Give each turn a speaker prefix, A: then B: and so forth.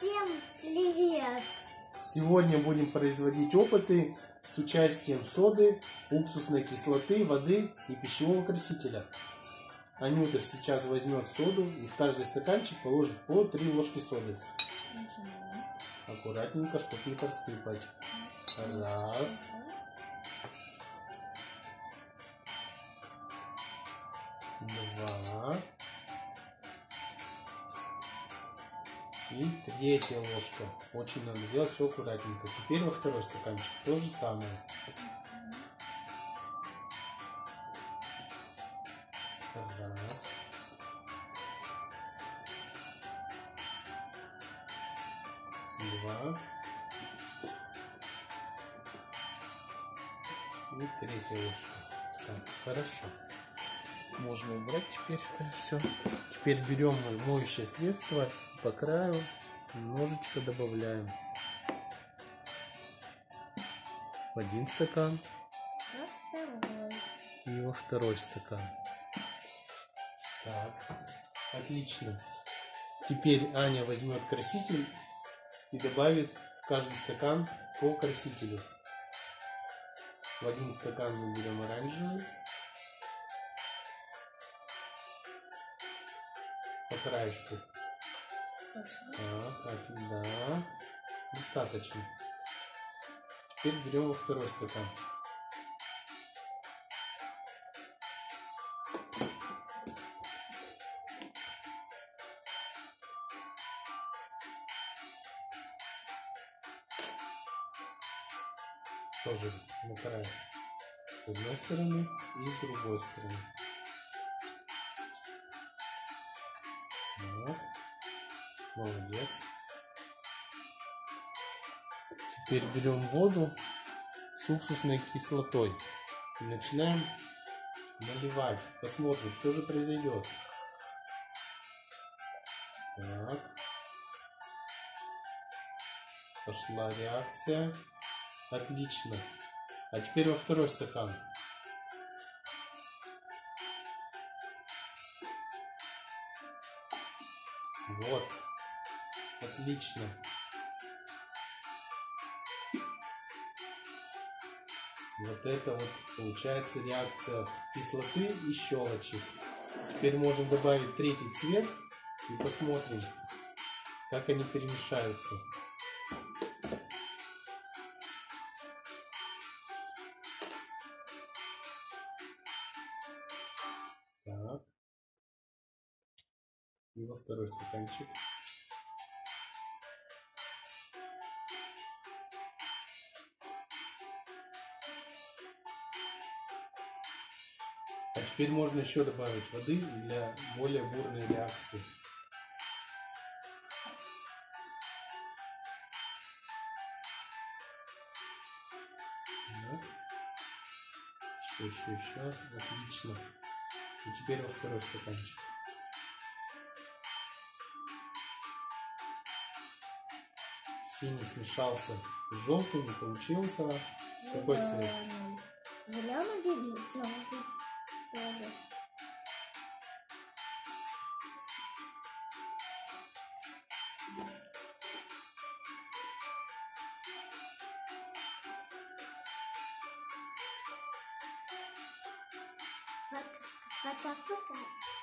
A: Всем привет!
B: Сегодня будем производить опыты с участием соды, уксусной кислоты, воды и пищевого красителя. Анюта сейчас возьмет соду и в каждый стаканчик положит по 3 ложки соды. Аккуратненько, чтобы не просыпать. Раз. Два. И третья ложка. Очень надо делать все аккуратненько. Теперь во второй стаканчик то же самое. Раз. Два. И третья ложка. Так, хорошо. Можно убрать теперь это все. Теперь берем моющее средство по краю немножечко добавляем в один стакан и во второй стакан. Так, отлично. Теперь Аня возьмет краситель и добавит в каждый стакан по красителю. В один стакан мы берем оранжевый, по краешку. Так, да. Достаточно. Теперь берем во второй стакан. Тоже на край. С одной стороны и с другой стороны. Вот. Молодец. Теперь берем воду с уксусной кислотой и начинаем наливать. Посмотрим, что же произойдет. Так. Пошла реакция. Отлично. А теперь во второй стакан. Вот. Отлично. Вот это вот получается реакция кислоты и щелочи. Теперь можем добавить третий цвет и посмотрим, как они перемешаются. И во второй стаканчик. А теперь можно еще добавить воды для более бурной реакции. Еще, еще, еще. Отлично. И теперь во второй стаканчик. Синий смешался с желтым и получился какой цвет?
A: Зеленый бирюзовый. что ли. Вот, вот так вот.